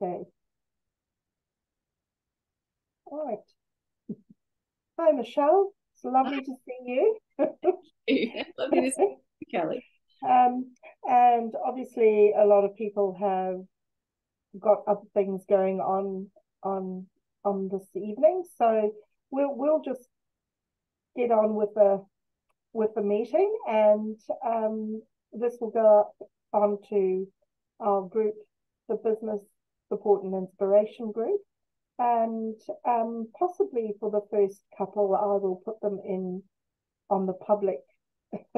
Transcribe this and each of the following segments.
day. All right. Hi, Michelle. It's lovely Hi. to see you. lovely to see you, Kelly. Um, and obviously, a lot of people have got other things going on on on this evening, so we'll we'll just get on with the with the meeting, and um, this will go on to our group, the Business Support and Inspiration Group, and um, possibly for the first couple, I will put them in on the public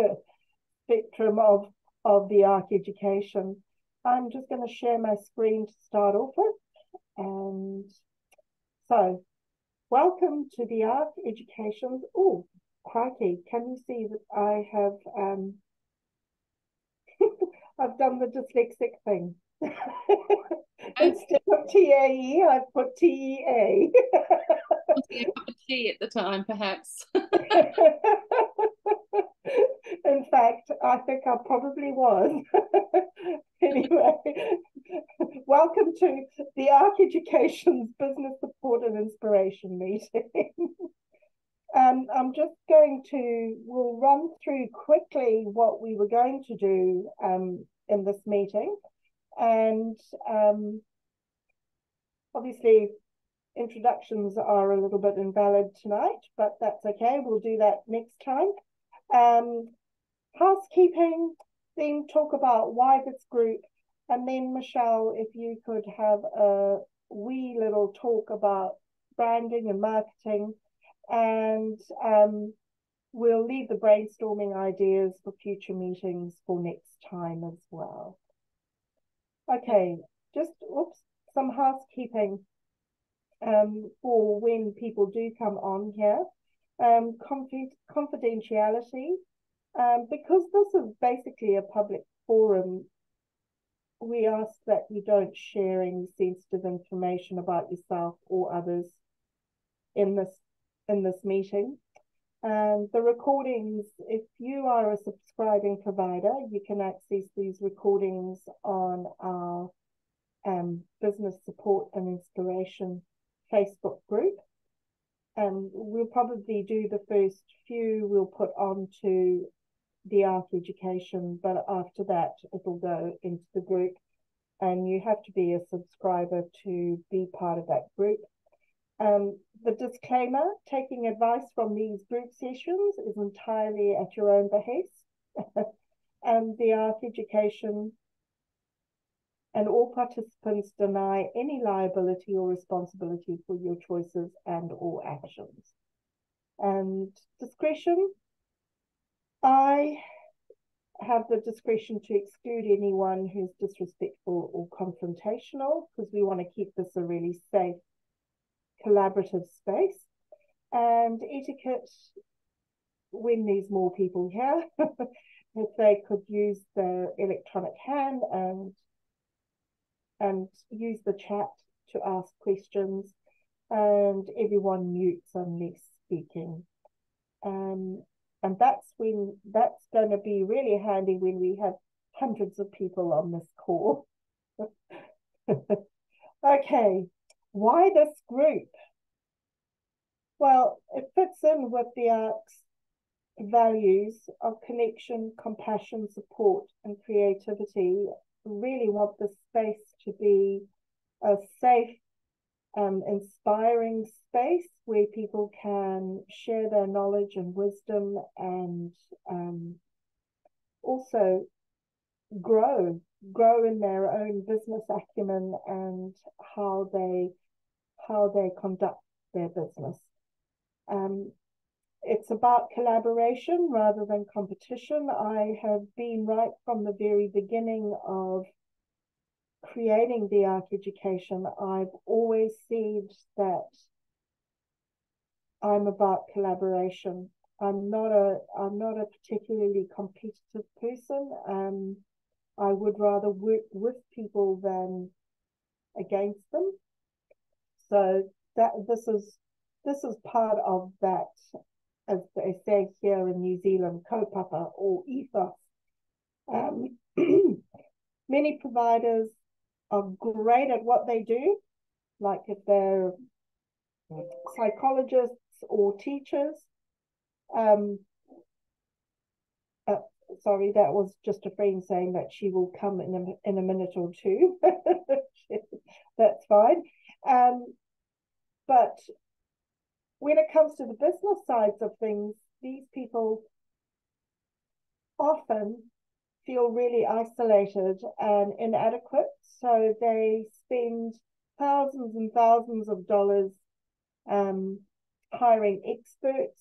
spectrum of of the Ark education. I'm just going to share my screen to start off with, and so welcome to the Ark education. Oh, crikey! Can you see that I have um, I've done the dyslexic thing. Instead of TAE, I've put TEA. a cup of tea at the time, perhaps. In fact, I think I probably was. anyway, welcome to the Ark Education's Business Support and Inspiration meeting. Um, I'm just going to, we'll run through quickly what we were going to do um, in this meeting. And um, obviously, introductions are a little bit invalid tonight, but that's okay. We'll do that next time. Um, housekeeping, then talk about why this group, and then Michelle, if you could have a wee little talk about branding and marketing and um, we'll leave the brainstorming ideas for future meetings for next time as well. Okay, just oops, some housekeeping um, for when people do come on here. Um, confidentiality, um, because this is basically a public forum, we ask that you don't share any sensitive information about yourself or others in this in this meeting. And the recordings, if you are a subscribing provider, you can access these recordings on our um, Business Support and Inspiration Facebook group. And we'll probably do the first few we'll put onto the Ark education, but after that it'll go into the group and you have to be a subscriber to be part of that group. Um, the disclaimer, taking advice from these group sessions is entirely at your own behest. and the Ark education and all participants deny any liability or responsibility for your choices and or actions. And discretion, I have the discretion to exclude anyone who's disrespectful or confrontational because we want to keep this a really safe collaborative space. And etiquette, when there's more people here, if they could use the electronic hand and and use the chat to ask questions, and everyone mutes unless speaking. Um, and that's when that's going to be really handy when we have hundreds of people on this call. okay, why this group? Well, it fits in with the Ark's values of connection, compassion, support, and creativity. Really want the space to be a safe, um, inspiring space where people can share their knowledge and wisdom and um, also grow grow in their own business acumen and how they how they conduct their business. Um, it's about collaboration rather than competition. I have been right from the very beginning of creating the Ark education. I've always said that I'm about collaboration. I'm not a I'm not a particularly competitive person. Um, I would rather work with people than against them. So that this is this is part of that, as they say here in New Zealand, kaupapa or ethos. Um, many providers are great at what they do, like if they're psychologists or teachers. Um, uh, sorry, that was just a friend saying that she will come in a, in a minute or two. That's fine. Um, but when it comes to the business sides of things, these people often feel really isolated and inadequate. So they spend thousands and thousands of dollars um, hiring experts.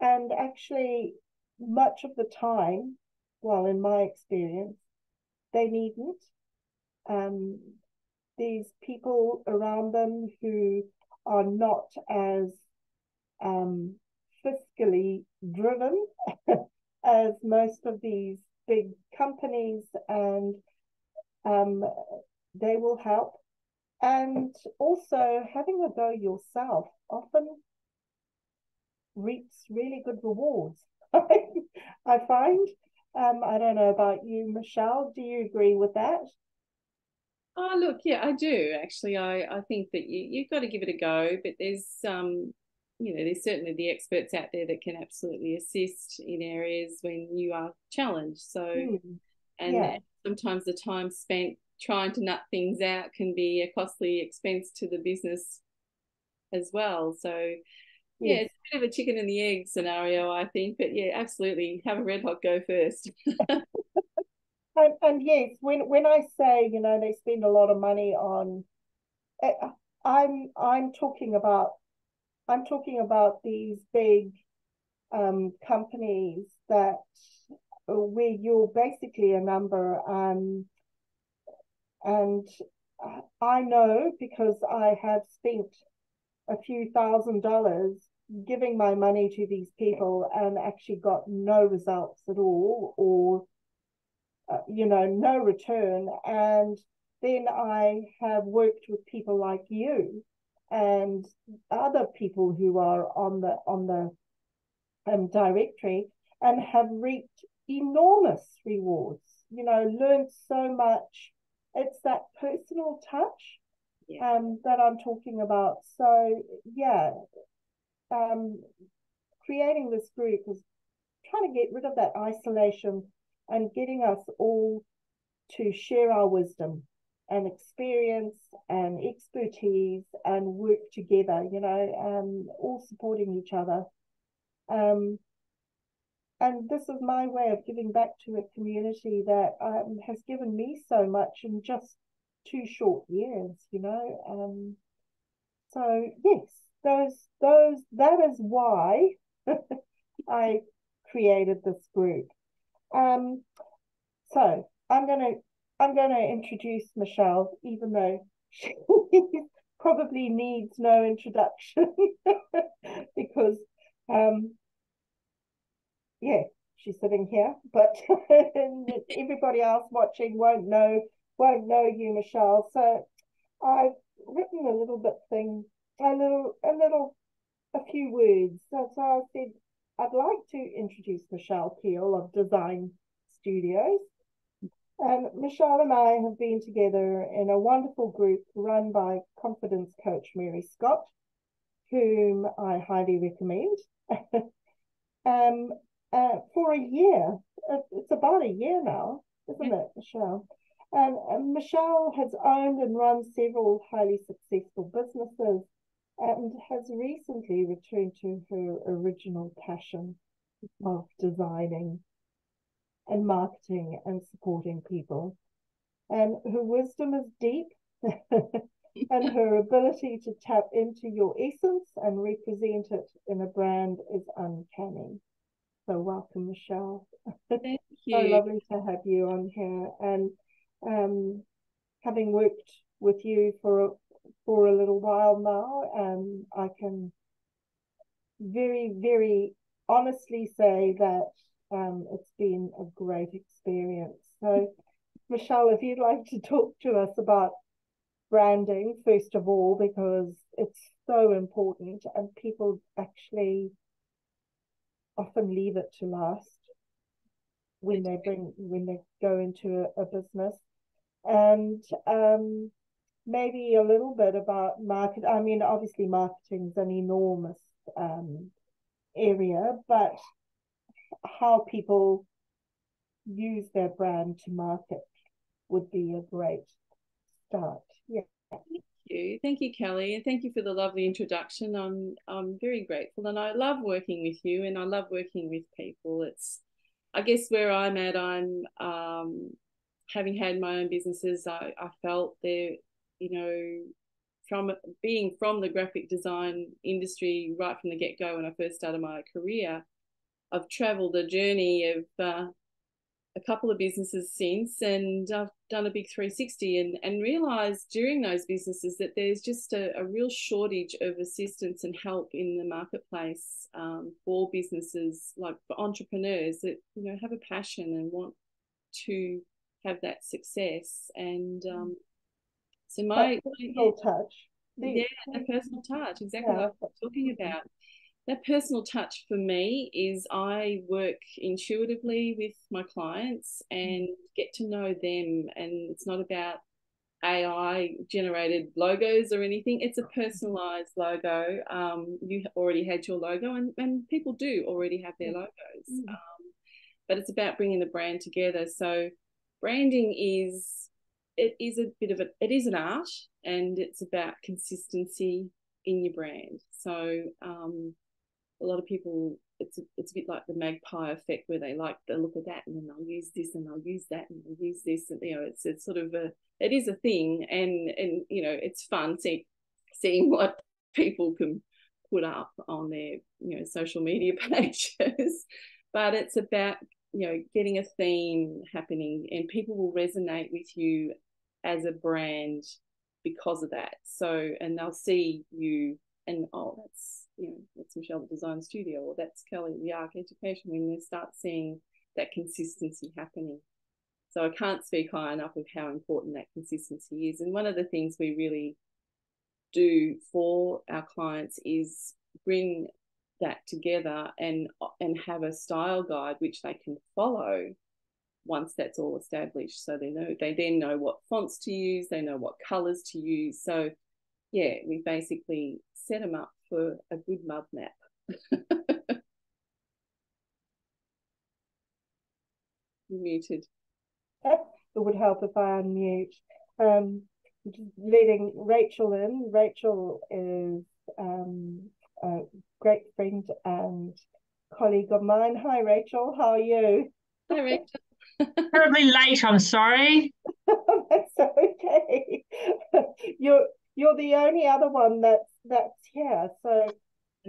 And actually, much of the time, well, in my experience, they needn't. Um, these people around them who are not as um, fiscally driven as most of these big companies, and um, they will help. And also, having a go yourself often reaps really good rewards. I find. Um, I don't know about you, Michelle. Do you agree with that? Oh, look, yeah, I do actually. I, I think that you, you've got to give it a go, but there's um, you know, there's certainly the experts out there that can absolutely assist in areas when you are challenged. So, mm, and yeah. sometimes the time spent trying to nut things out can be a costly expense to the business as well. So, yeah, yes. it's a bit of a chicken and the egg scenario, I think. But yeah, absolutely, have a red hot go first. and, and yes, when when I say you know they spend a lot of money on, eh, I'm I'm talking about I'm talking about these big um, companies that where you're basically a number. Um, and I know because I have spent a few thousand dollars giving my money to these people and actually got no results at all or uh, you know no return and then I have worked with people like you and other people who are on the on the um, directory and have reaped enormous rewards. You know, learned so much. It's that personal touch yeah. um, that I'm talking about. So yeah, um, creating this group is trying to get rid of that isolation and getting us all to share our wisdom and experience and expertise and work together, you know, um, all supporting each other. Um, and this is my way of giving back to a community that um, has given me so much in just two short years, you know. Um, so yes, those those that is why I created this group. Um, so I'm to I'm to introduce Michelle, even though she probably needs no introduction because, um, yeah, she's sitting here, but everybody else watching won't know won't know you, Michelle. So I've written a little bit thing, a little, a little, a few words. So, so I said I'd like to introduce Michelle Peel of Design Studios. And Michelle and I have been together in a wonderful group run by confidence coach Mary Scott, whom I highly recommend. um, uh, for a year, it's about a year now, isn't it, Michelle? And Michelle has owned and run several highly successful businesses and has recently returned to her original passion of designing and marketing and supporting people. And her wisdom is deep, and her ability to tap into your essence and represent it in a brand is uncanny. So, welcome, Michelle. Thank you. so lovely to have you on here. And um, having worked with you for a, for a little while now, and I can very, very honestly say that um, it's been a great experience. So, Michelle, if you'd like to talk to us about branding, first of all, because it's so important and people actually often leave it to last when they bring when they go into a, a business. and um, maybe a little bit about market. I mean, obviously, marketing is an enormous um, area, but how people use their brand to market would be a great start. Yeah. Thank you. Thank you, Kelly. And thank you for the lovely introduction. I'm I'm very grateful and I love working with you and I love working with people. It's I guess where I'm at, I'm um, having had my own businesses, I, I felt there, you know, from being from the graphic design industry right from the get go when I first started my career, I've traveled a journey of uh, a couple of businesses since, and I've done a big 360 and, and realized during those businesses that there's just a, a real shortage of assistance and help in the marketplace um, for businesses, like for entrepreneurs that you know have a passion and want to have that success. And um, so my personal touch, yeah, the personal touch, exactly yeah. what I'm talking about that personal touch for me is I work intuitively with my clients and get to know them. And it's not about AI generated logos or anything. It's a personalized logo. Um, you already had your logo, and, and people do already have their logos. Mm-hmm. Um, but it's about bringing the brand together. So branding is it is a bit of a it is an art, and it's about consistency in your brand. So um, a lot of people it's a, it's a bit like the magpie effect where they like the look of that and then they'll use this and they'll use that and they'll use this and you know it's it's sort of a it is a thing and and you know it's fun seeing seeing what people can put up on their you know social media pages but it's about you know getting a theme happening and people will resonate with you as a brand because of that so and they'll see you and oh that's you know, that's Michelle the Design Studio, or that's Kelly the Ark Education, when they start seeing that consistency happening. So I can't speak high enough of how important that consistency is. And one of the things we really do for our clients is bring that together and and have a style guide which they can follow once that's all established so they know they then know what fonts to use they know what colors to use so yeah we basically set them up for a good mud map. muted. It would help if I unmute. Um, leading Rachel in. Rachel is um, a great friend and colleague of mine. Hi, Rachel. How are you? Hi, Rachel. Terribly late. I'm sorry. That's okay. You're you're the only other one that's that's here. So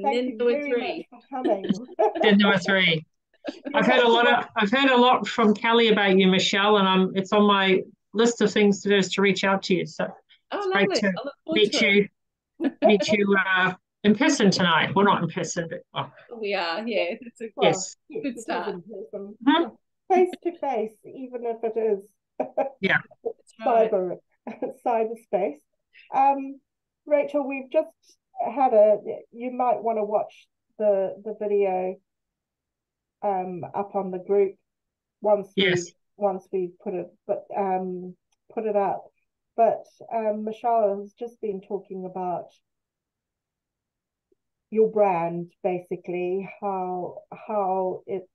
thank you very three. much for coming. then there were three. I've heard a lot of I've heard a lot from Kelly about you, Michelle, and I'm it's on my list of things to do is to reach out to you. So oh, it's great to meet to you meet you uh, in person tonight. Well not in person, but oh. we are, yeah. It's a well, yes. good start. Mm-hmm. Face to face, even if it is yeah cyber cyberspace. Um, Rachel, we've just had a. You might want to watch the the video um, up on the group once yes. we once we put it but um, put it up. But um, Michelle has just been talking about your brand, basically how how it's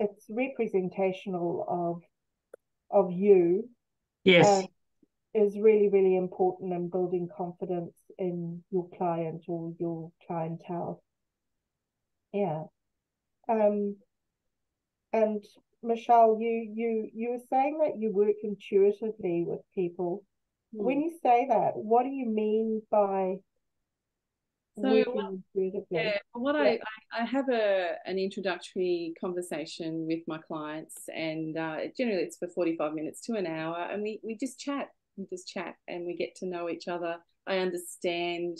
it's representational of of you. Yes is really, really important in building confidence in your client or your clientele. Yeah. Um, and Michelle, you you you were saying that you work intuitively with people. Mm. When you say that, what do you mean by so intuitively? Yeah, what yeah. I, I have a an introductory conversation with my clients, and uh, generally it's for forty five minutes to an hour, and we we just chat we just chat and we get to know each other. I understand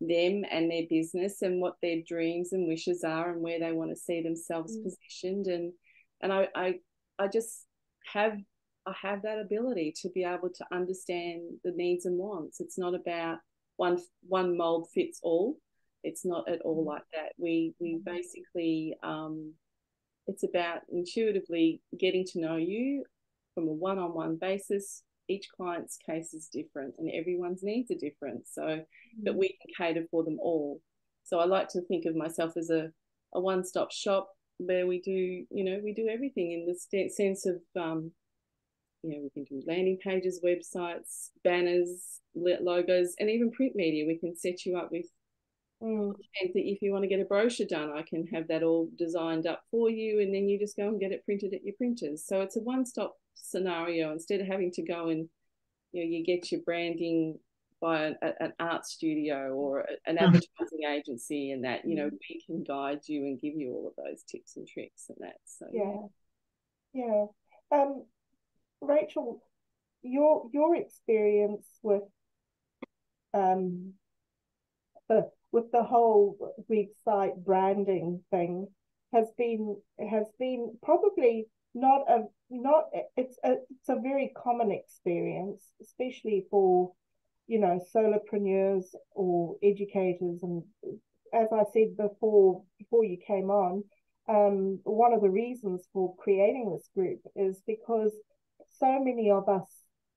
them and their business and what their dreams and wishes are and where they want to see themselves mm. positioned and and I, I I just have I have that ability to be able to understand the needs and wants. It's not about one one mold fits all. It's not at all mm. like that. We we mm. basically um, it's about intuitively getting to know you from a one-on-one basis each client's case is different and everyone's needs are different. So Mm. that we can cater for them all. So I like to think of myself as a, a one stop shop where we do, you know, we do everything in the sense of, um, you know, we can do landing pages, websites, banners, logos, and even print media. We can set you up with Mm. and if you want to get a brochure done, I can have that all designed up for you, and then you just go and get it printed at your printers. So it's a one-stop scenario instead of having to go and you know you get your branding by an, an art studio or an Mm. advertising agency, and that you know we can guide you and give you all of those tips and tricks and that. So yeah, yeah. Um, Rachel, your your experience with um uh, with the whole website branding thing has been has been probably not a not it's a it's a very common experience, especially for you know solopreneurs or educators. And as I said before before you came on, um, one of the reasons for creating this group is because so many of us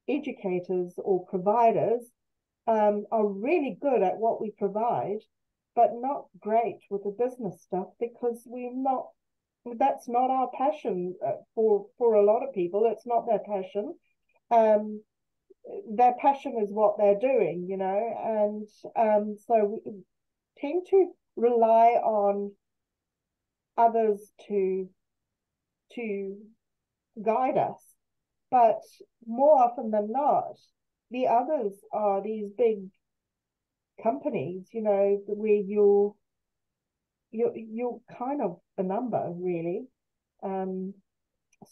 educators or providers um, are really good at what we provide, but not great with the business stuff because we're not. That's not our passion uh, for for a lot of people. It's not their passion. Um, their passion is what they're doing, you know, and um, so we tend to rely on others to to guide us, but more often than not, the others are these big companies, you know, where you're you're you're kind of a number really. Um,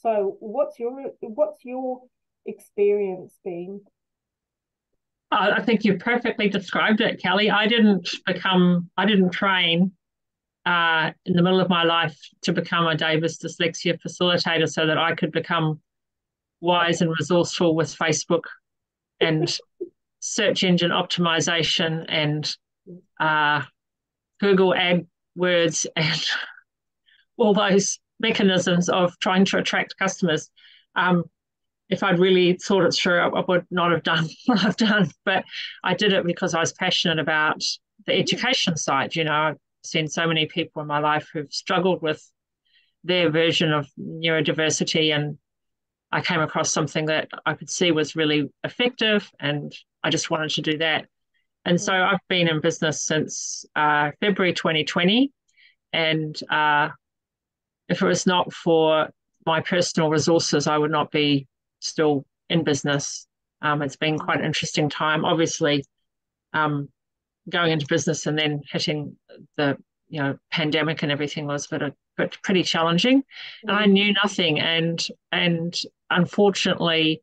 so what's your what's your experience been? I think you've perfectly described it, Kelly. I didn't become, I didn't train uh, in the middle of my life to become a Davis dyslexia facilitator so that I could become wise and resourceful with Facebook and search engine optimization and uh, Google AdWords and all those mechanisms of trying to attract customers. Um, if I'd really thought it through, I, would not have done what I've done. But I did it because I was passionate about the education side. You know, I've seen so many people in my life who've struggled with their version of neurodiversity and I came across something that I could see was really effective, and I just wanted to do that. And so I've been in business since uh, February 2020. And uh, if it was not for my personal resources, I would not be still in business. Um, it's been quite an interesting time. Obviously, um, going into business and then hitting the you know pandemic and everything was a but pretty challenging. And I knew nothing and and unfortunately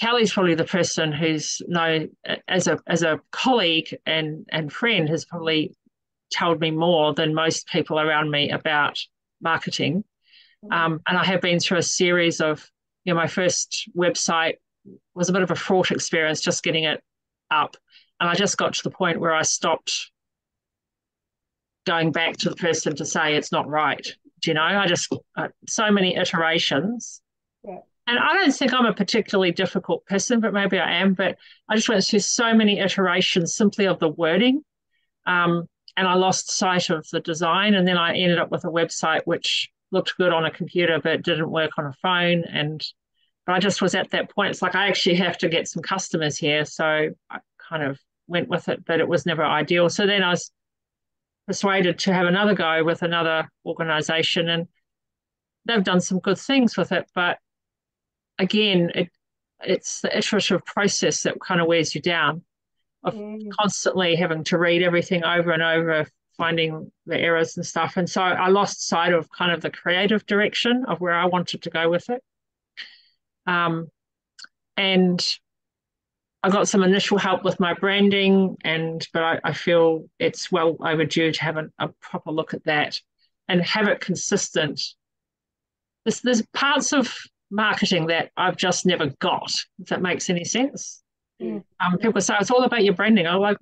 Kelly's probably the person who's know as a as a colleague and and friend has probably told me more than most people around me about marketing. Um, and I have been through a series of you know my first website was a bit of a fraught experience just getting it up. And I just got to the point where I stopped going back to the person to say it's not right. Do you know? I just uh, so many iterations. Yeah. And I don't think I'm a particularly difficult person, but maybe I am. But I just went through so many iterations simply of the wording. Um, and I lost sight of the design. And then I ended up with a website which looked good on a computer, but didn't work on a phone. And but I just was at that point. It's like I actually have to get some customers here. So I kind of went with it, but it was never ideal. So then I was persuaded to have another go with another organization and they've done some good things with it. But again it it's the iterative process that kind of wears you down of mm. constantly having to read everything over and over finding the errors and stuff. And so i lost sight of kind of the creative direction of where i wanted to go with it. Um, and I got some initial help with my branding, and but I, I feel it's well overdue to have a, a, proper look at that and have it consistent. There's, there's parts of marketing that I've just never got, if that makes any sense. Mm. Um, people say it's all about your branding. I'm like,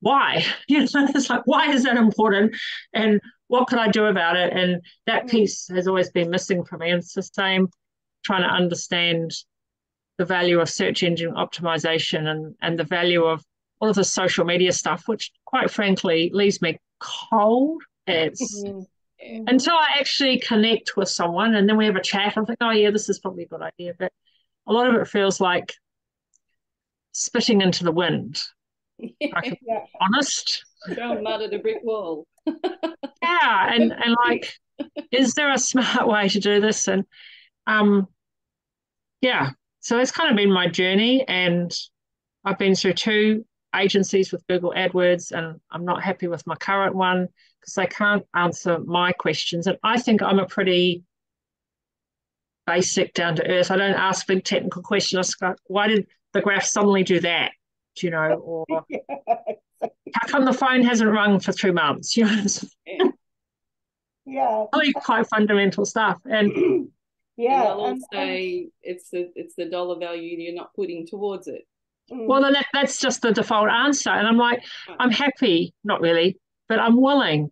why? You know, it's like, why is that important? And what could I do about it? And that piece has always been missing for me. And it's the same trying to understand the value of search engine optimization and and the value of all of the social media stuff, which quite frankly leaves me cold. It's mm-hmm. until I actually connect with someone and then we have a chat. I think, oh yeah, this is probably a good idea. But a lot of it feels like spitting into the wind. Yeah. honest. Throwing mud at a brick wall. yeah, and and like, is there a smart way to do this? And um, yeah, so that's kind of been my journey, and I've been through two agencies with Google AdWords, and I'm not happy with my current one because they can't answer my questions. And I think I'm a pretty basic, down to earth. I don't ask big technical questions. Why did the graph suddenly do that? you know, or how come the phone hasn't rung for three months? You know, yeah, really quite fundamental stuff. And yeah, and they'll all say it's the it's the dollar value you're not putting towards it. Mm. Well, then that, that's just the default answer, and I'm like, I'm happy, not really, but I'm willing.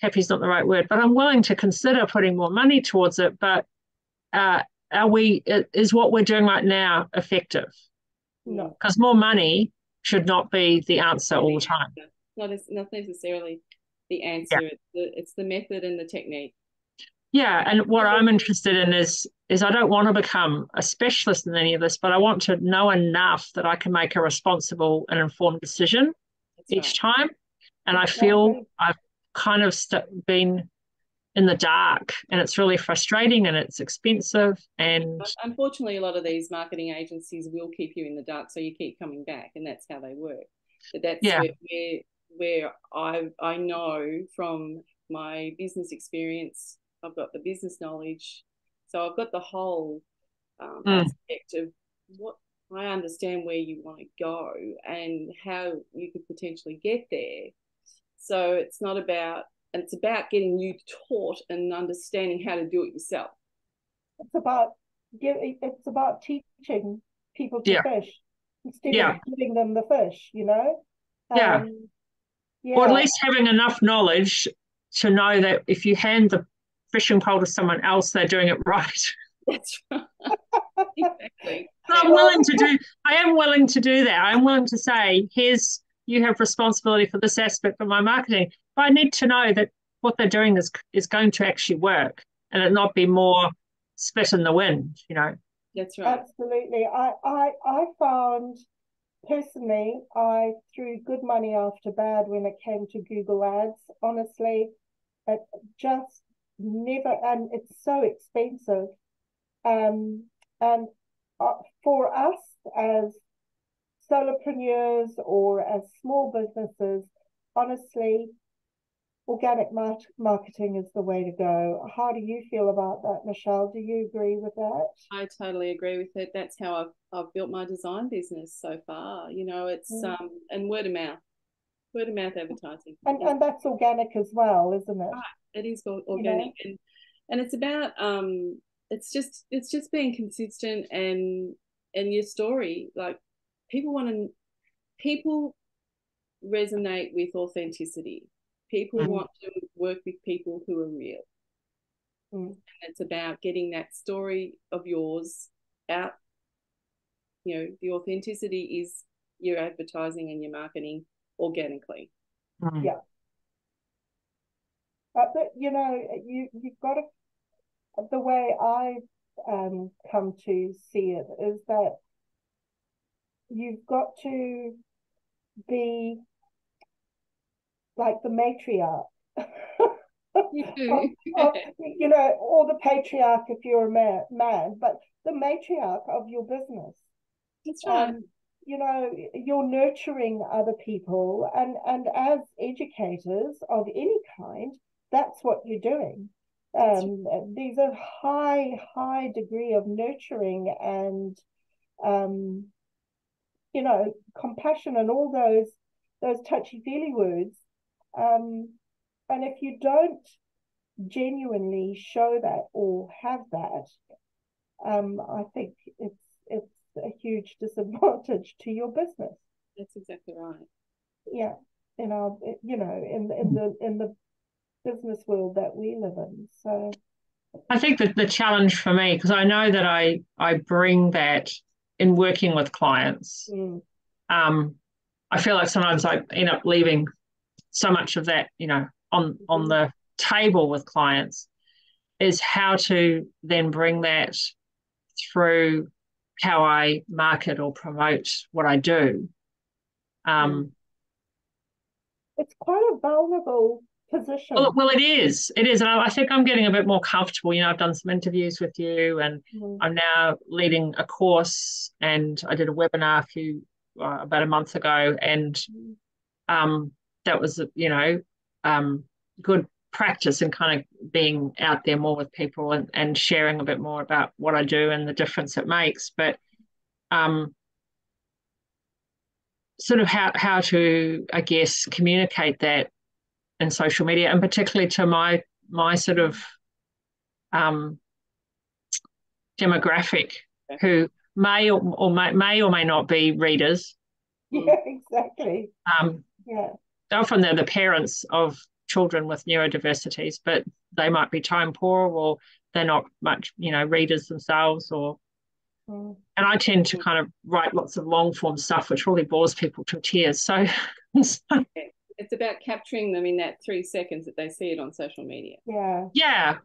Happy is not the right word, but I'm willing to consider putting more money towards it. But uh, are we? Is what we're doing right now effective? No. Because more money should not be the answer all the time. Not, not necessarily the answer. Yeah. It's, the, it's the method and the technique. Yeah, and what I'm interested in is is I don't want to become a specialist in any of this, but I want to know enough that I can make a responsible and informed decision That's each right. time. And I feel I've kind of st- been in the dark and it's really frustrating and it's expensive and unfortunately a lot of these marketing agencies will keep you in the dark so you keep coming back and that's how they work but that's yeah. where, where i i know from my business experience i've got the business knowledge so i've got the whole um, mm. aspect of what i understand where you want to go and how you could potentially get there so it's not about and it's about getting you taught and understanding how to do it yourself. It's about it's about teaching people to yeah. fish instead yeah. of giving them the fish, you know? Yeah. Um, yeah. Or at least having enough knowledge to know that if you hand the fishing pole to someone else, they're doing it right. That's right. exactly. I'm willing to do I am willing to do that. I'm willing to say, here's you have responsibility for this aspect of my marketing. But I need to know that what they're doing is is going to actually work and it not be more spit in the wind, you know. That's right. Absolutely. I, I I found personally I threw good money after bad when it came to Google ads. Honestly, it just never and it's so expensive. Um and uh, for us as solopreneurs or as small businesses, honestly, organic marketing is the way to go. How do you feel about that, Michelle? Do you agree with that? I totally agree with it. That's how I've I've built my design business so far. You know, it's mm. um and word of mouth, word of mouth advertising, and and that's organic as well, isn't it? Right. It is organic, you know? and and it's about um it's just it's just being consistent and and your story like people want to people resonate with authenticity People mm. want to work with people who are real. Mm. And it's about getting that story of yours out. You know, the authenticity is your advertising and your marketing organically. Mm. Yeah. But, but you know, you you've got to. The way I um, come to see it is that you've got to be like the matriarch. you, of, of, you know, or the patriarch if you're a man, man, but the matriarch of your business. That's right. Um, you know, you're nurturing other people, and and as educators of any kind, that's what you're doing. Um, there's a high, high degree of nurturing and, um, you know, compassion and all those those touchy feely words um, and if you don't genuinely show that or have that, um, I think it's it's a huge disadvantage to your business. That's exactly right. Yeah, in our you know in in the in the business world that we live in. So I think that the challenge for me, because I know that I I bring that in working with clients, Mm. um, I feel like sometimes I end up leaving so much of that, you know, on on Mhm. the table with clients, is how to then bring that through how I market or promote what I do. Um, It's quite a vulnerable position. well, well, it is, it is, and I, I think I'm getting a bit more comfortable. You know, I've done some interviews with you, and Mm. I'm now leading a course, and I did a webinar a few uh, about a month ago, and Mm. um, that was you know um, good practice and kind of being out there more with people and, and sharing a bit more about what I do and the difference it makes. But um, sort of how how to I guess communicate that in social media, and particularly to my my sort of um, demographic who may or, or may, may or may not be readers. Yeah, exactly. Um, Yeah. often they're the parents of children with neurodiversities, but they might be time poor or they're not much, you know, readers themselves or Mm. and I tend to kind of write lots of long form stuff which really bores people to tears. So, so It's about capturing them in that three seconds that they see it on social media. Yeah. yeah,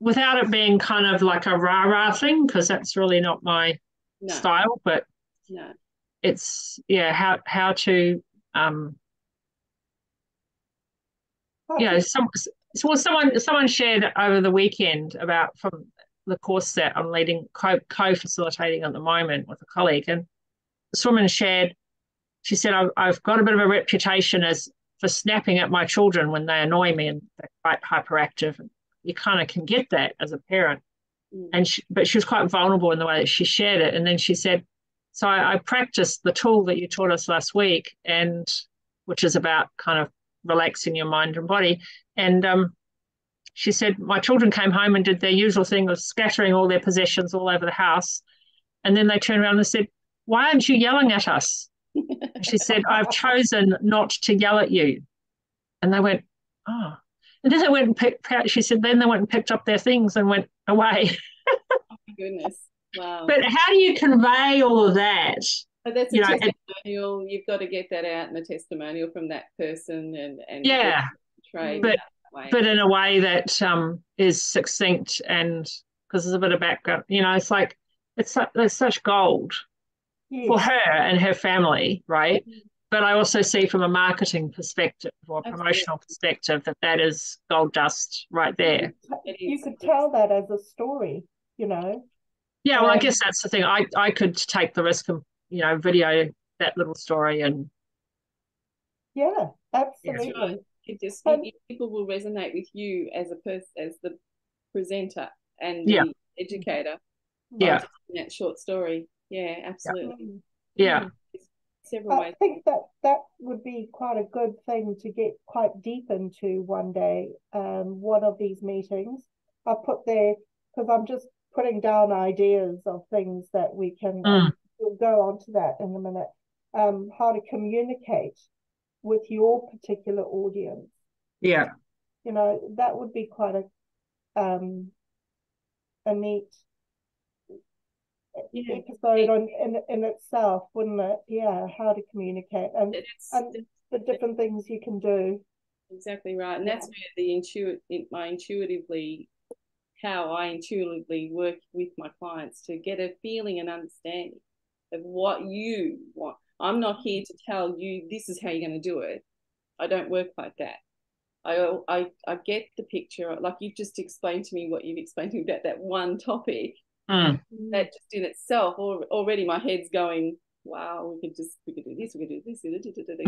without it being kind of like a rah-rah thing, because that's really not my No, style, but no. it's yeah, how how to um How you know, some so someone someone shared over the weekend about from the course that I'm leading co co-facilitating at the moment with a colleague, and this woman shared. She said, I've, "I've got a bit of a reputation as for snapping at my children when they annoy me and they're quite hyperactive. You kind of can get that as a parent, Mm. and she, but she was quite vulnerable in the way that she shared it. And then she said, "So I, I practiced the tool that you taught us last week, and which is about kind of relaxing your mind and body." And um, she said, My children came home and did their usual thing of scattering all their possessions all over the house. And then they turned around and said, Why aren't you yelling at us? And she said, I've chosen not to yell at you. And they went, Oh. And then they went and picked, she said, then they went and picked up their things and went away. Oh my goodness. Wow. But how do you convey all of that? But that's a you know, it- testimonial. You've got to get that out in a testimonial from that person and and Yeah. trade But- but in a way that um, is succinct and because there's a bit of background, you know, it's like it's it's such gold yes. for her and her family, right? Mhm. But I also see from a marketing perspective or Absolutely. promotional perspective that that is gold dust right there. You is. could tell that as a story, you know. Yeah, well, I guess that's the thing. I I could take the risk of you know video that little story and Yeah, That's absolutely. right. It just And- people will resonate with you as a person, as the presenter and Yeah. the educator. Yeah. That short story. Yeah, absolutely. Mm. yeah, several I ways. think that that would be quite a good thing to get quite deep into one day. Um, one of these meetings, I'll put there because I'm just putting down ideas of things that we can. Mm. We'll go on to that in a minute. Um, how to communicate with your particular audience. yeah, You know, that would be quite a um a neat Yeah. episode on in in itself, wouldn't it? Yeah, how to communicate and That's, and- that's the different things you can do. exactly right. And that's where the intuit my intuitively how I intuitively work with my clients to get a feeling and understanding of what you want. I'm not here to tell you this is how you're going to do it. I don't work like that. I, I I get the picture, like you've just explained to me what you've explained to me about that one topic. Mm. That just in itself, al- already my head's going, wow, we could just we could do this, we could do this,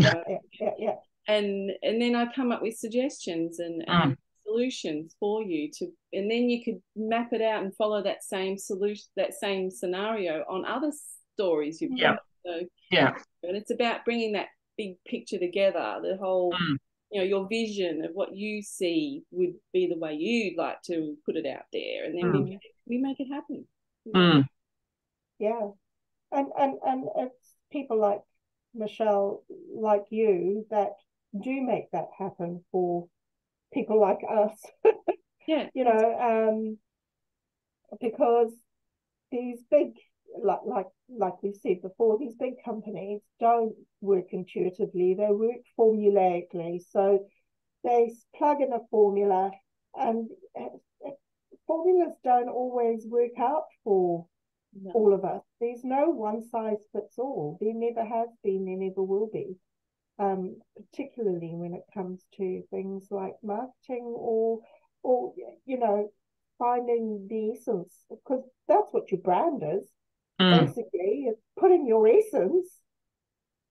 yeah, yeah, yeah. and and then I come up with suggestions and, Mm. and solutions for you to, and then you could map it out and follow that same solution, that same scenario on other stories you've Yeah. got. So, yeah, and it's about bringing that big picture together, the whole, Mm. you know, your vision of what you see would be the way you'd like to put it out there, and then we Mm. make, we make it happen. mm. Yeah. And and and it's people like Michelle, like you, that do make that happen for people like us. Yeah, you know, um, because these big like like like we've said before, these big companies don't work intuitively; they work formulaically. So they plug in a formula, and uh, formulas don't always work out for no. all of us. There's no one size fits all. There never has been. There never will be. Um, particularly when it comes to things like marketing or or you know finding the essence because that's what your brand is mm. basically it's putting your essence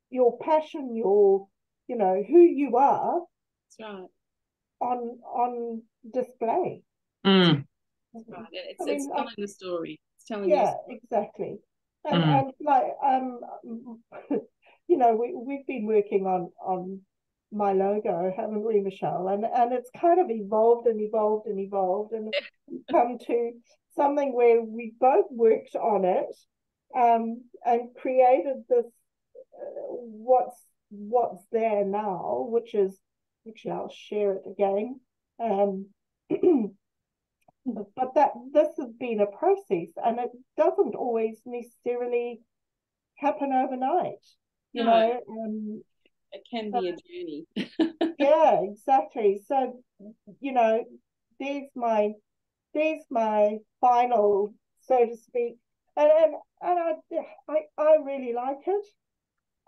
your passion your you know who you are right on on display mm. that's right it's, I it's telling the story it's telling yeah exactly and, mm. and like um you know we, we've been working on on my logo, haven't we, Michelle? And and it's kind of evolved and evolved and evolved and come to something where we both worked on it um, and created this uh, what's what's there now, which is actually I'll share it again. Um, but that this has been a process and it doesn't always necessarily happen overnight. You no. know, um, it can be a journey. yeah, exactly. So, you know, there's my there's my final, so to speak, and and, and I, I I really like it.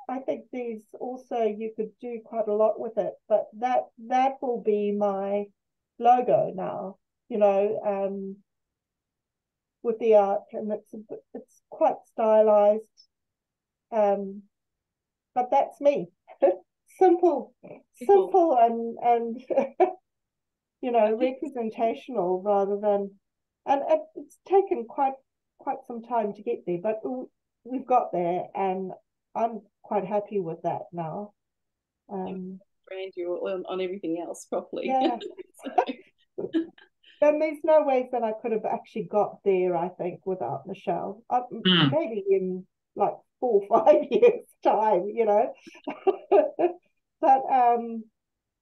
I think these also you could do quite a lot with it, but that that will be my logo now. You know, um, with the art, and it's it's quite stylized. Um, but that's me. simple, simple, and and you know representational rather than, and it's taken quite quite some time to get there, but we've got there, and I'm quite happy with that now. Um, brand you on, on everything else properly. Yeah. and there's no ways that I could have actually got there, I think, without Michelle. I, mm. Maybe in like four or five years' time, you know. but um,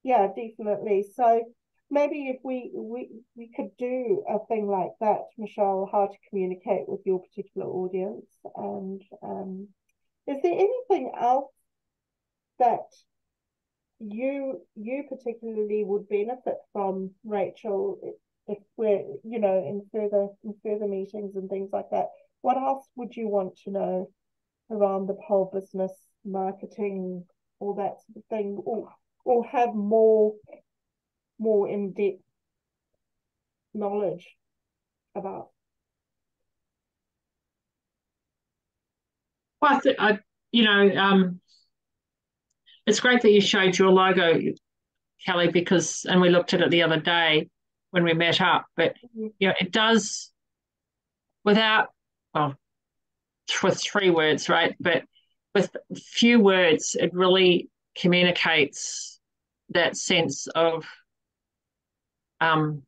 yeah, definitely. So maybe if we we we could do a thing like that, Michelle, how to communicate with your particular audience, and um, is there anything else that you you particularly would benefit from, Rachel, if we're you know in further in further meetings and things like that? What else would you want to know around the whole business marketing all that sort of thing, or or have more more in depth knowledge about. Well, I, th- I you know, um, it's great that you showed your logo, Kelly, because and we looked at it the other day when we met up. But mm-hmm. you know, it does without well, with three words, right? But with few words, it really communicates that sense of, um,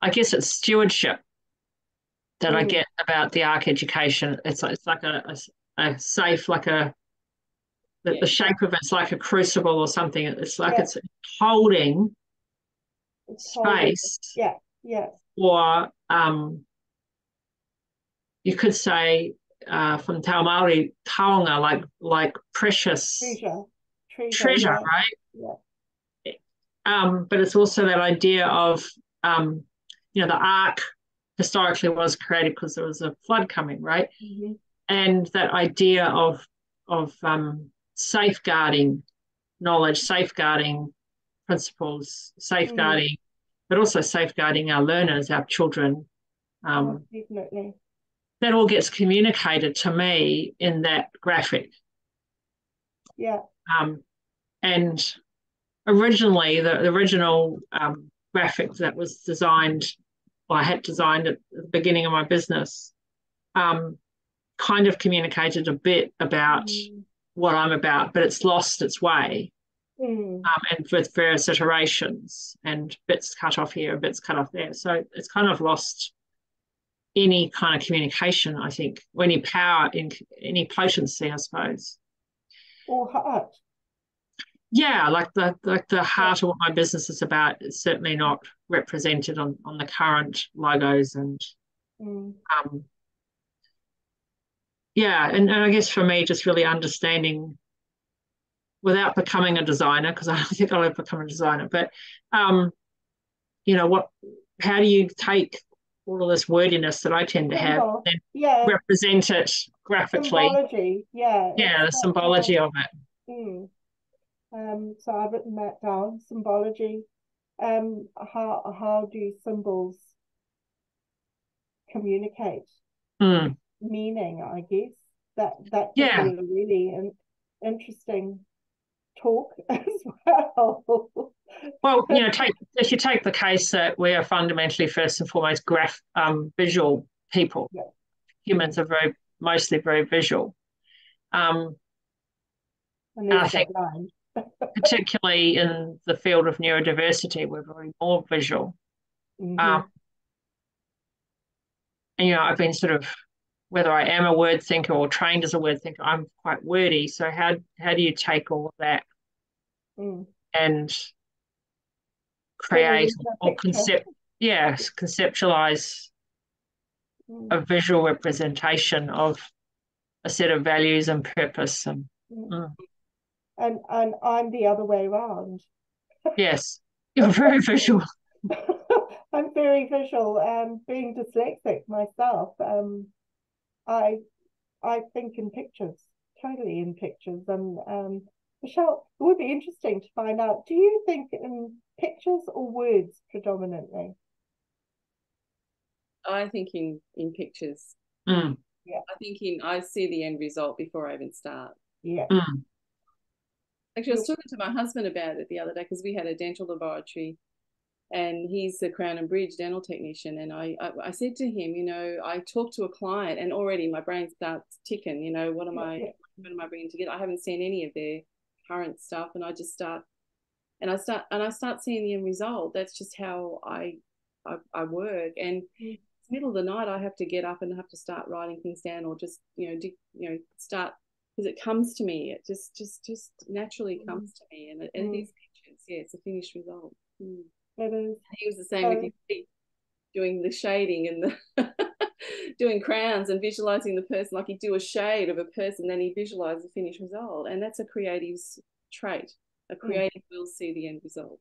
I guess it's stewardship that mm. I get about the Ark education. It's it's like a, a, a safe, like a the, yeah. the, shape of it's like a crucible or something. It's like yeah. it's holding it's space. Holding. Yeah, yeah. Or um, you could say uh, from Te Maori, taonga, like like precious treasure, treasure, treasure yeah. right? Um, but it's also that idea of um, you know the ark historically was created because there was a flood coming, right? Mm-hmm. And that idea of of um, safeguarding knowledge, safeguarding principles, safeguarding, mm. but also safeguarding our learners, our children. Um, definitely that all gets communicated to me in that graphic. Yeah. Um, and originally, the, the original um, graphic that was designed, well, I had designed at the beginning of my business, um, kind of communicated a bit about mm. what I'm about, but it's lost its way. Mm. Um, and with various iterations and bits cut off here, bits cut off there. So it's kind of lost any kind of communication, I think, or any power, in any potency, I suppose. Or heart. Yeah, like the like the heart of what my business is about is certainly not represented on on the current logos and mm. um yeah, and, and I guess for me, just really understanding without becoming a designer, because I don't think I'll ever become a designer, but um, you know, what how do you take all of this wordiness that I tend to have and yeah. represent it graphically? Symbology, yeah. Yeah, the symbology of it. Um, so I've written that down. Symbology. Um, how how do symbols communicate mm. meaning? I guess that that yeah. be a really an interesting talk as well. well, you know, take if you take the case that we are fundamentally first and foremost graph um, visual people. Yeah. Humans are very mostly very visual. Um, and I think particularly in the field of neurodiversity, we're very more visual. Mm-hmm. Um, and you know, I've been sort of whether I am a word thinker or trained as a word thinker, I'm quite wordy. So how how do you take all of that mm. and create or concept yes, conceptualize mm. a visual representation of a set of values and purpose and mm. And and I'm the other way around. yes. You're very visual. I'm very visual and being dyslexic myself. Um, I I think in pictures, totally in pictures. And um, Michelle, it would be interesting to find out. Do you think in pictures or words predominantly? I think in in pictures. Mm. Yeah. I think in I see the end result before I even start. Yeah. Mm. Actually, I was talking to my husband about it the other day because we had a dental laboratory and he's a crown and bridge dental technician and I, I, I said to him you know i talked to a client and already my brain starts ticking you know what am i what am i bringing together? I haven't seen any of their current stuff and i just start and i start and i start seeing the end result. That's just how i i, I work and mm. middle of the night i have to get up and have to start writing things down or just you know you know start because it comes to me it just just just naturally mm. comes to me and it, and mm. it is pictures yeah it's a finished result mm. It is. He was the same with his feet, doing the shading and the doing crowns and visualizing the person like he'd do a shade of a person, then he visualize the finished result. And that's a creative's trait. A hmm. creative mm. will see the end result.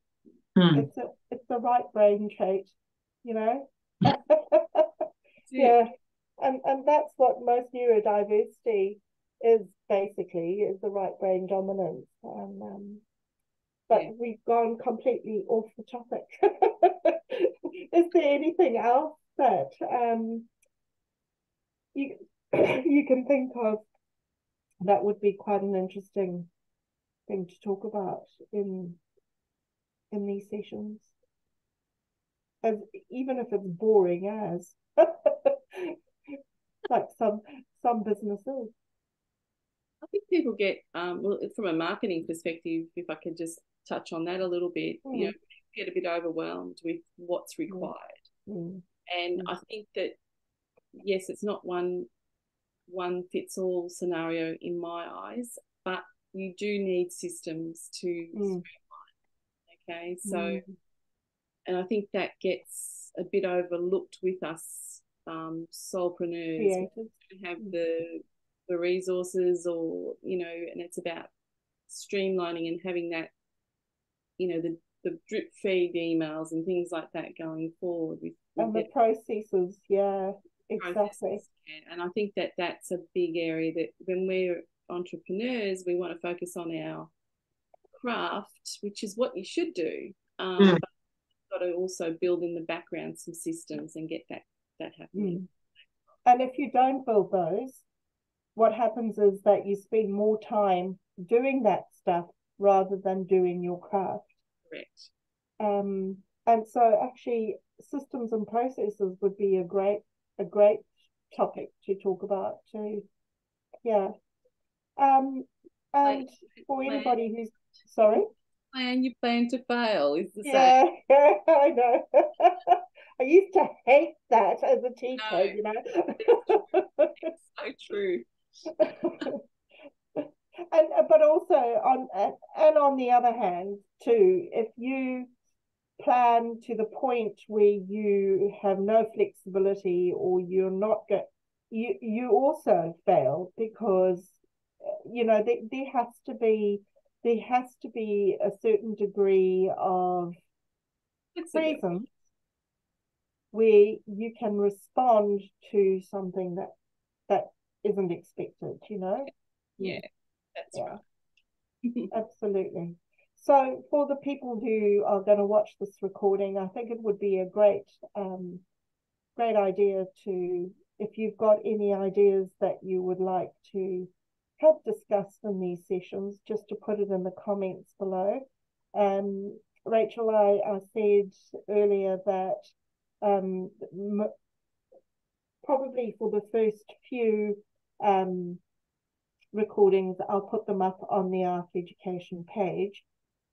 Mm. It's a it's the right brain trait, you know? yeah. And and that's what most neurodiversity is basically is the right brain dominance. And um, but yeah. we've gone completely off the topic. Is there anything else that um, you you can think of that would be quite an interesting thing to talk about in in these sessions? As even if it's boring as like some some businesses. I think people get um, well from a marketing perspective. If I could just touch on that a little bit. Mm. You know, get a bit overwhelmed with what's mm. required, mm. and I think that yes, it's not one one fits all scenario in my eyes, but you do need systems to mm. streamline. Okay, so mm. and I think that gets a bit overlooked with us um, solopreneurs. We have mm. the the resources, or you know, and it's about streamlining and having that you know the the drip feed emails and things like that going forward with, with and the processes yeah exactly and i think that that's a big area that when we're entrepreneurs we want to focus on our craft which is what you should do um, mm. but you've got to also build in the background some systems and get that that happening mm. and if you don't build those what happens is that you spend more time doing that stuff rather than doing your craft. Correct. Um, and so actually systems and processes would be a great a great topic to talk about too. Yeah. Um and for anybody who's sorry? Plan you plan to fail is the yeah, same. Yeah, I know. I used to hate that as a teacher, no, you know. it's so true. And but also on and on the other hand too if you plan to the point where you have no flexibility or you're not get you you also fail because you know there, there has to be there has to be a certain degree of presence where you can respond to something that that isn't expected you know yeah that's yeah. right absolutely so for the people who are going to watch this recording i think it would be a great um great idea to if you've got any ideas that you would like to have discussed in these sessions, just to put it in the comments below. Um, Rachel, I, I said earlier that um, probably for the first few um, recordings, I'll put them up on the Ark Education page.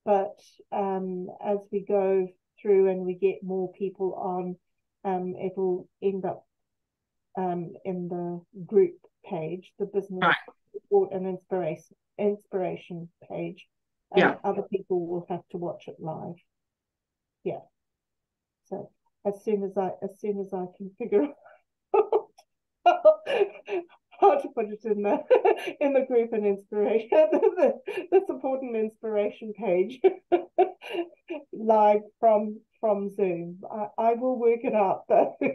But um, as we go through and we get more people on, um, it'll end up um, in the group page, the business right. support and inspiration inspiration page. And yeah. Other people will have to watch it live. Yeah. So as soon as I as soon as I can figure out how to put it in the in the group and inspiration the, the support and inspiration page live from from Zoom. I, I will work it out though.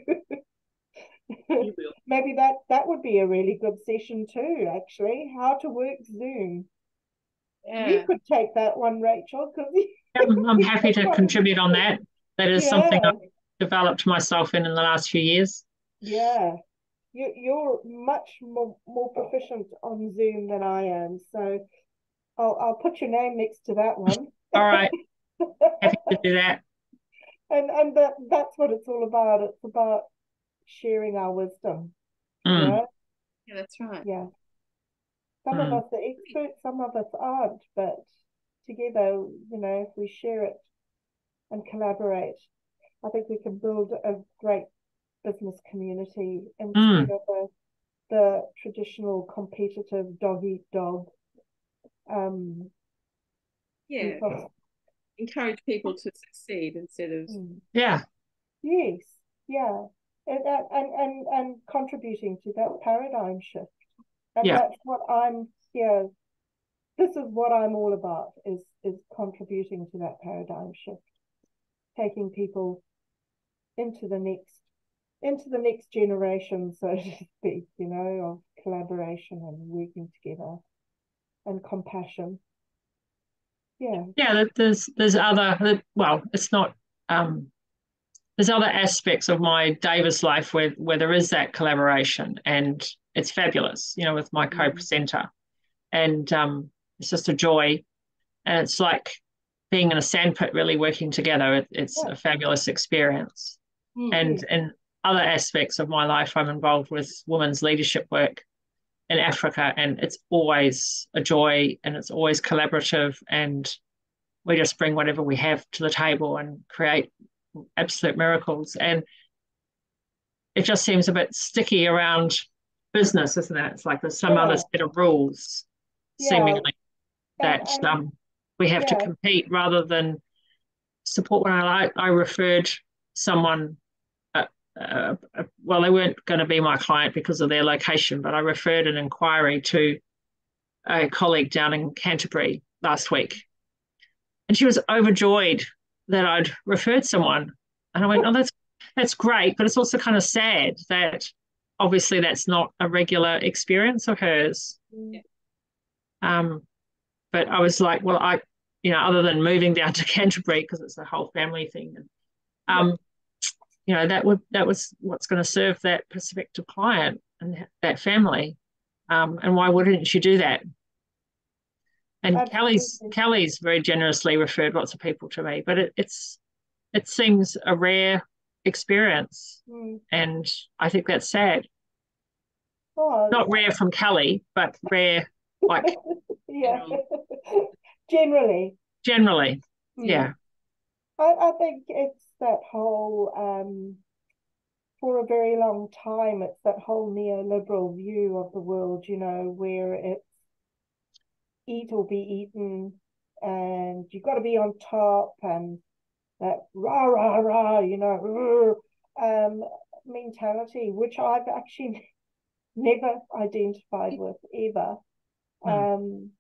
Maybe that that would be a really good session too. Actually, how to work Zoom. Yeah. You could take that one, Rachel. Because I'm, I'm happy to contribute on that. That is yeah. something I've developed myself in in the last few years. Yeah, you you're much more more proficient on Zoom than I am. So I'll I'll put your name next to that one. All right, happy to do that. And and that that's what it's all about. It's about sharing our wisdom. Mm. Yeah, that's right. Yeah. Some mm. of us are experts, some of us aren't, but together, you know, if we share it and collaborate, I think we can build a great business community instead mm. of the, the traditional competitive dog eat dog. Um, yeah. Encourage people to succeed instead of. Hmm. Yeah. Yes. Yeah and, and, and, and contributing to that paradigm shift. And yeah. that's what I'm here. This is what I'm all about is is contributing to that paradigm shift, taking people into the next into the next generation, so to speak, you know, of collaboration and working together and compassion. Yeah. Yeah, there's there's other well, it's not um there's other aspects of my Davis life where where there is that collaboration and it's fabulous, you know, with my mm-hmm. co-presenter. And um, it's just a joy. And it's like being in a sandpit really working together. It, it's yeah. a fabulous experience. Mm-hmm. And in other aspects of my life, I'm involved with women's leadership work in Africa, and it's always a joy and it's always collaborative. And we just bring whatever we have to the table and create absolute miracles. And it just seems a bit sticky around business, isn't it? It's like there's some yeah. other set of rules, yeah. seemingly, that and, and, um, we have yeah. to compete rather than support another. I, I referred someone, uh, well, they weren't going to be my client because of their location, but I referred an inquiry to a colleague down in Canterbury last week. And she was overjoyed that I'd referred someone. And I went, oh, that's that's great, but it's also kind of sad that obviously that's not a regular experience of hers. Yeah. Um, but I was like, well, I, you know, other than moving down to Canterbury because it's a whole family thing, and um, you know, that would that was what's going to serve that prospective client and that family. Um, and why wouldn't you do that? And Absolutely. Kelly's Kelly's very generously referred lots of people to me, but it, it's it seems a rare experience, mm. and I think that's sad. Oh, Not rare from Kelly, but rare like yeah, generally. Generally, mm. yeah. I, I think it's that whole um, for a very long time, it's that whole neoliberal view of the world, you know, where it's eat or be eaten, and you've got to be on top, and that rah rah rah, you know, um, mentality, which I've actually never identified with ever. Mm. Um,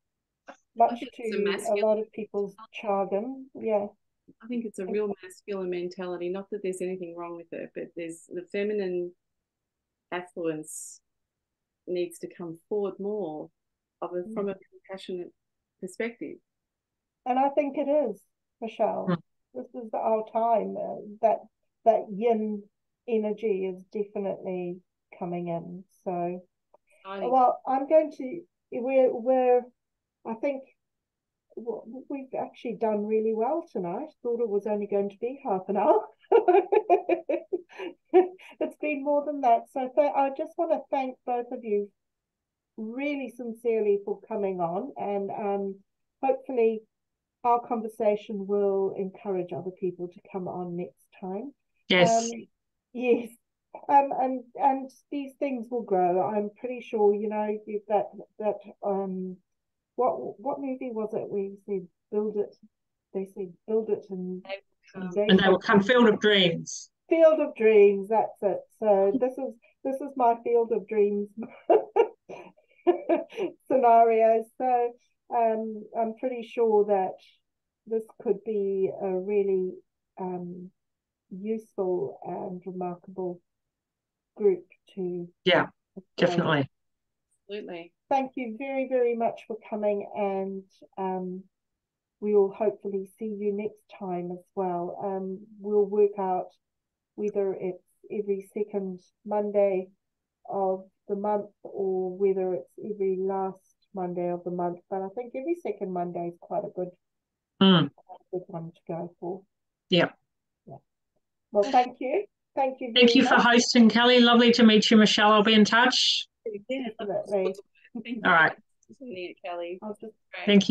much to a, a lot of people's jargon. Yeah. I think it's a real masculine mentality. Not that there's anything wrong with it, but there's the feminine affluence needs to come forward more of a, from a mm. compassionate perspective. And I think it is, Michelle. Mm. This is our time. Uh, that that yin energy is definitely coming in. So, well, I'm going to. We're we're. I think we've actually done really well tonight. Thought it was only going to be half an hour. it's been more than that. So th- I just want to thank both of you really sincerely for coming on, and um, hopefully our conversation will encourage other people to come on next time. Yes. Um, yes. Um, and and these things will grow. I'm pretty sure. You know that that um what what movie was it where you said build it? They said build it and and they, and they will come field of dreams. Field of dreams. That's it. So this is this is my field of dreams scenario. So um, I'm pretty sure that this could be a really um, useful and remarkable group to yeah definitely absolutely thank you very, very much for coming and um, we will hopefully see you next time as well. Um, we'll work out whether it's every second Monday of the month or whether it's every last Monday of the month. But I think every second Monday is quite a good, mm. good one to go for. Yeah. Yeah. Well, thank you. Thank you. Thank you much. for hosting, Kelly. Lovely to meet you, Michelle. I'll be in touch. Definitely. All right. Kelly. Thank you.